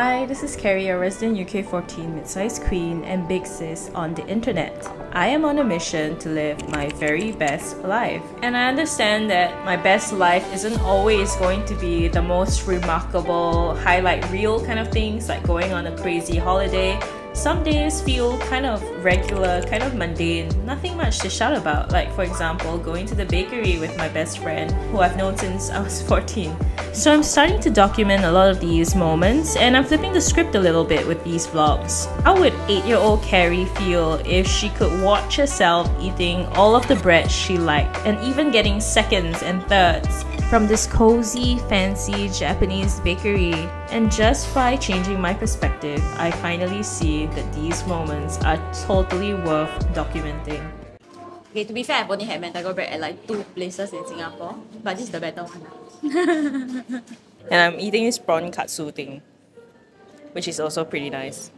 Hi, this is Carrie, a resident UK 14 mid-sized queen and big sis on the internet. I am on a mission to live my very best life. And I understand that my best life isn't always going to be the most remarkable, highlight reel kind of things like going on a crazy holiday some days feel kind of regular, kind of mundane, nothing much to shout about. Like, for example, going to the bakery with my best friend, who I've known since I was 14. So I'm starting to document a lot of these moments, and I'm flipping the script a little bit with these vlogs. How would 8 year old Carrie feel if she could watch herself eating all of the bread she liked, and even getting seconds and thirds from this cozy, fancy Japanese bakery. And just by changing my perspective, I finally see that these moments are totally worth documenting. Okay, to be fair, I've only had Mentaiko bread at like two places in Singapore, but this is the better one. and I'm eating this prawn katsu thing, which is also pretty nice.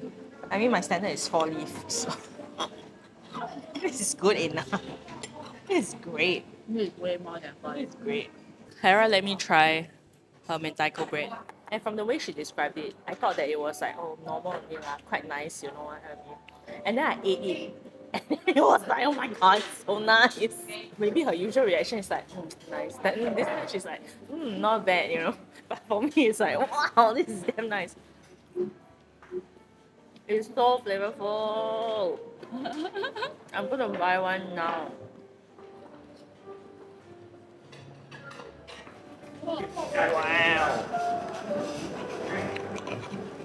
I mean, my standard is four leaf, so this is good enough. It's great. This is way more than four. It's great. Clara let me try her mentaiko bread. And from the way she described it, I thought that it was like, oh, normal only lah, quite nice, you know what I mean. And then I ate it. And it was like, oh my god, so nice. Maybe her usual reaction is like, mm, nice. Then this time she's like, mm, not bad, you know. But for me, it's like, wow, this is damn nice. It's so flavorful. I'm gonna buy one now. Wow.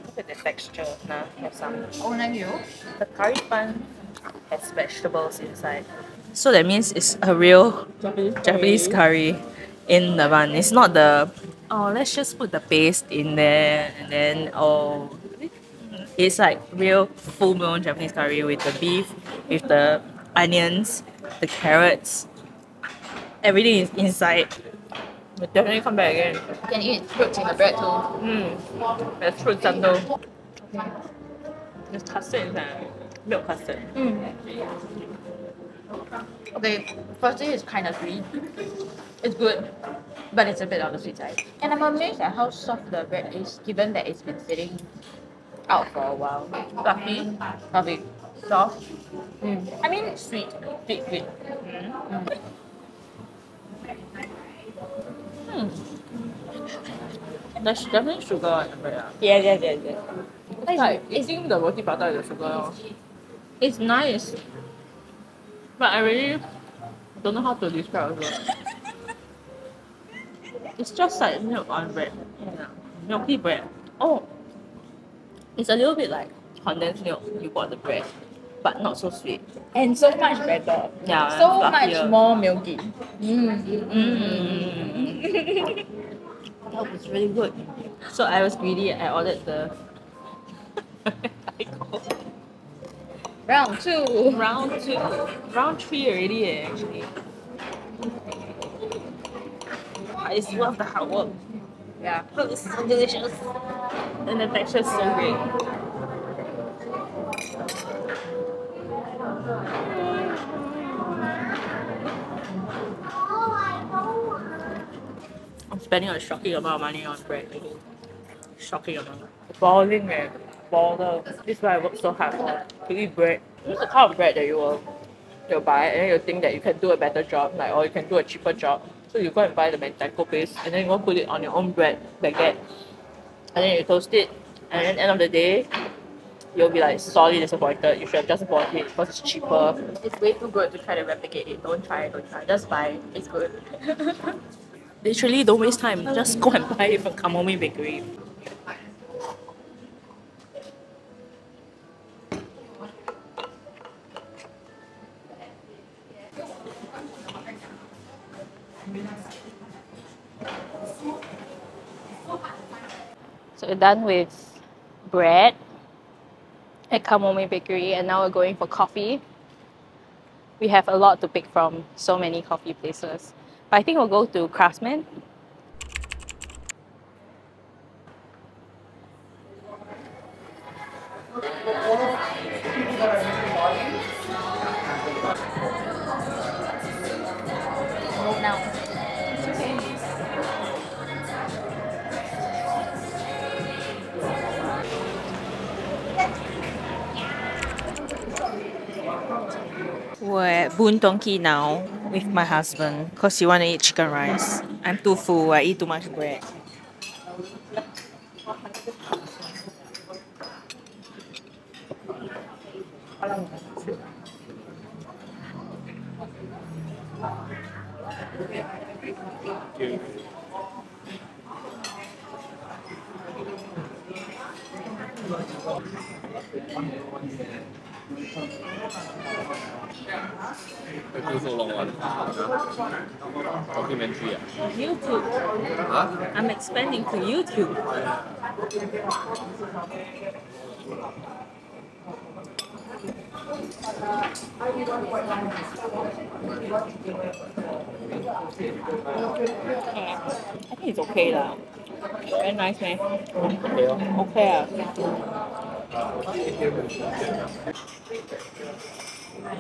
Look at the texture. Now have some. Oh. The curry bun has vegetables inside. So that means it's a real Japanese, Japanese curry in the bun. It's not the oh let's just put the paste in there and then oh it's like real full blown Japanese curry with the beef, with the onions, the carrots. Everything is inside. We'll definitely come back again. You can eat fruits in the bread too. Mm. There's fruit sando. Okay. There's custard inside. Milk custard. Mm. Okay, firstly, it's kind of sweet. It's good, but it's a bit on the sweet side. And I'm amazed at how soft the bread is, given that it's been sitting out for a while. Fluffy, fluffy, soft. Mm. I mean, sweet, sweet, sweet. Mm. Mm. There's definitely sugar in the bread. Yeah, yeah, yeah, yeah. It's like eating the roti prata with the sugar. It's nice. But I really don't know how to describe it. it's just like milk on bread. Yeah. Milky bread. Oh. It's a little bit like condensed milk you put on the bread. But not so sweet. And so much better. Yeah. So much fluffier. more milky. Mm. Mm. that was really good. So I was greedy. I ordered the Round two. round two, round three already. eh, Actually, it's worth the hard work. Yeah. It's so delicious, and the texture is so great. I'm spending a shocking amount of money on bread. Really. Shocking amount. Balling, man. Baller. This is why I work so hard for to eat bread. This is the kind of bread that you will you'll buy and then you think that you can do a better job, like or you can do a cheaper job. So you go and buy the mentaiko paste and then you go put it on your own bread that. And then you toast it and then end of the day you'll be like sorely disappointed. You should have just bought it because it's cheaper. It's way too good to try to replicate it. Don't try, it, don't try. Just buy. it. It's good. Literally don't waste time. Just go and buy it from Kamome Bakery. So we're done with bread at Kamome Bakery and now we're going for coffee. We have a lot to pick from, so many coffee places. I think we'll go to Craftsmen. We're at Boon Tong Kee now with my husband because he want to eat chicken rice. I'm too full. I eat too much bread. Why so long one? Documentary YouTube. ah? Huh? I'm expanding to YouTube. I think it's okay lah. Very nice man. Okay lor. Okay ah.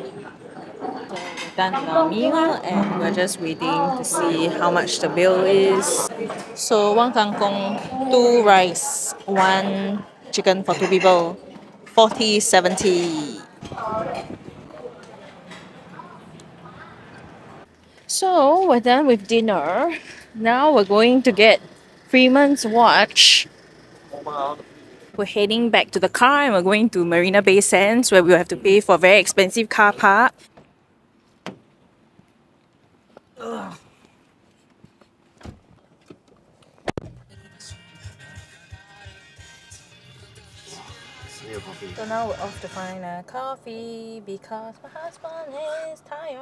done our meal and we're just waiting to see how much the bill is. So one kangkong, two rice, one chicken for two people, 40 70. So we're done with dinner. Now we're going to get Freeman's watch. We're heading back to the car and we're going to Marina Bay Sands where we'll have to pay for a very expensive car park. Ugh. So now we're off to find a coffee because my husband is tired.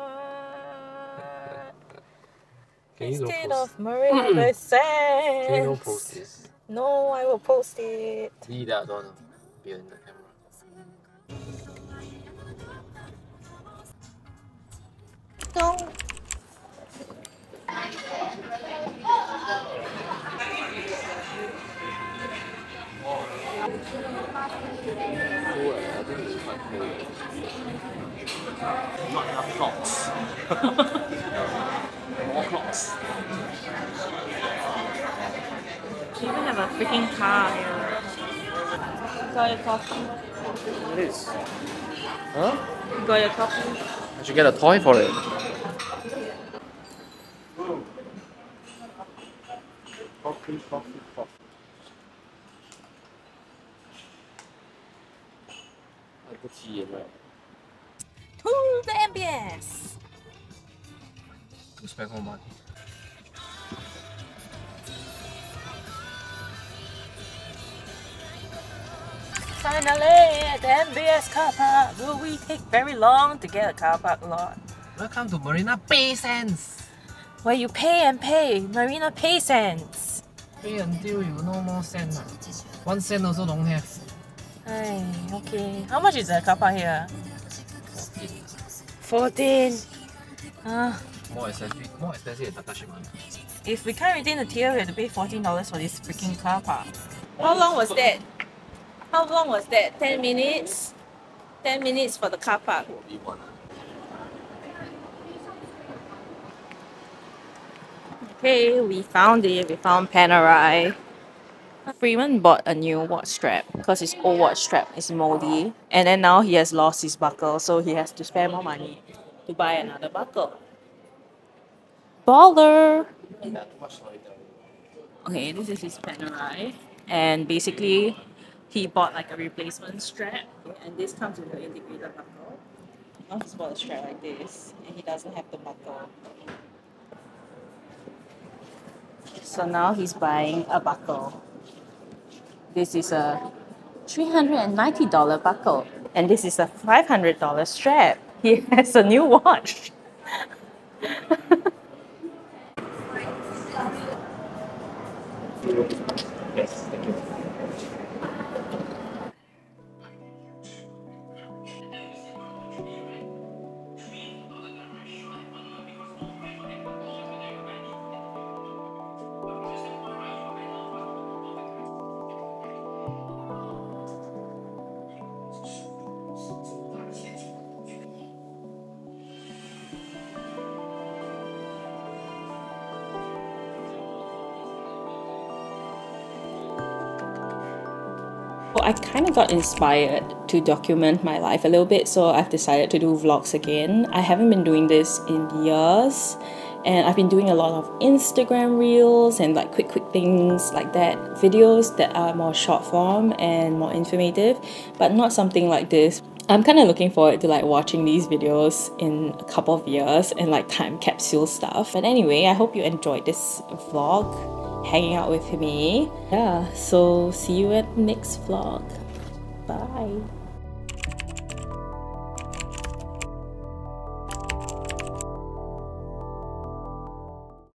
Can you don't Instead of Marina Bay Sands. Can you don't post this? No, I will post it. 第的 I don't be in the camera. Don't. Cool? I think it's quite cool. Not enough clocks. More clocks a freaking car. Yeah. Got a coffee. What is? Huh? You got your coffee. I should get a toy for it. Coffee, coffee, coffee. To the ambience! Respect on money. Finally, at the MBS car park. Will we take very long to get a car park lot? Welcome to Marina Bay Sands. Where you pay and pay. Marina Pay Sands. Pay until you no more cent. ah. One cent also don't have. Ay, okay. How much is the car park here? 14. Uh, More expensive, more expensive than Takashimaya. if we can't redeem the tier, we have to pay $14 for this freaking car park. How long was that? How long was that? 10 minutes? 10 minutes for the car park. Okay, we found it. We found Panerai. Freeman bought a new watch strap because his old watch strap is moldy, and then now he has lost his buckle, so he has to spend more money to buy another buckle. Baller! Okay, this is his Panerai, and basically, he bought like a replacement strap, and this comes with an integrated buckle. Now he's bought a strap like this, and he doesn't have the buckle. So now he's buying a buckle. This is a $390 buckle, and this is a $500 strap. He has a new watch. Yes, thank you. Well, I kind of got inspired to document my life a little bit, so I've decided to do vlogs again. I haven't been doing this in years, and I've been doing a lot of Instagram reels and like quick, quick things like that. Videos that are more short form and more informative, but not something like this. I'm kind of looking forward to like watching these videos in a couple of years and like time capsule stuff. But anyway, I hope you enjoyed this vlog hanging out with me. Yeah, so see you at next vlog. Bye.